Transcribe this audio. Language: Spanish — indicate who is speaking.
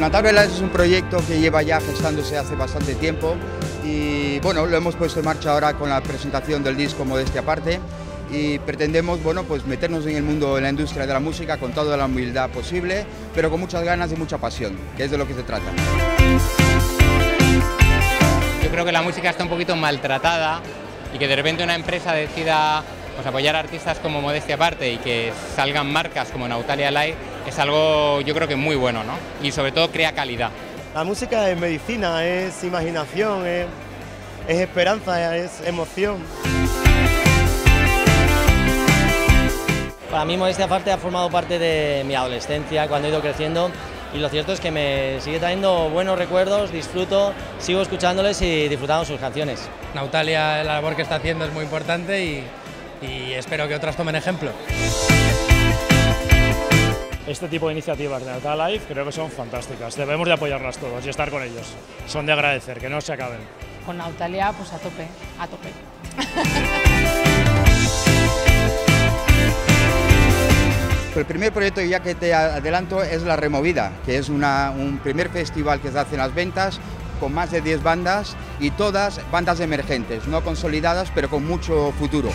Speaker 1: Notable Live es un proyecto que lleva ya gestándose hace bastante tiempo y bueno, lo hemos puesto en marcha ahora con la presentación del disco Modestia Aparte y pretendemos bueno, pues meternos en el mundo de la industria de la música con toda la humildad posible, pero con muchas ganas y mucha pasión, que es de lo que se trata.
Speaker 2: Yo creo que la música está un poquito maltratada y que de repente una empresa decida pues, apoyar a artistas como Modestia Aparte y que salgan marcas como Nautalia Live es algo yo creo que muy bueno ¿no? y sobre todo crea calidad.
Speaker 3: La música es medicina, es imaginación, es, es esperanza, es emoción.
Speaker 4: Para mí Modestia Aparte ha formado parte de mi adolescencia cuando he ido creciendo y lo cierto es que me sigue trayendo buenos recuerdos, disfruto, sigo escuchándoles y disfrutando sus canciones.
Speaker 5: Nautalia, la labor que está haciendo es muy importante y, y espero que otras tomen ejemplo.
Speaker 6: Este tipo de iniciativas de Natal Life creo que son fantásticas, debemos de apoyarlas todos y estar con ellos. Son de agradecer, que no se acaben.
Speaker 7: Con Nautalia, pues a tope, a tope.
Speaker 1: El primer proyecto ya que te adelanto es La Removida, que es una, un primer festival que se hace en las ventas con más de 10 bandas y todas bandas emergentes, no consolidadas pero con mucho futuro.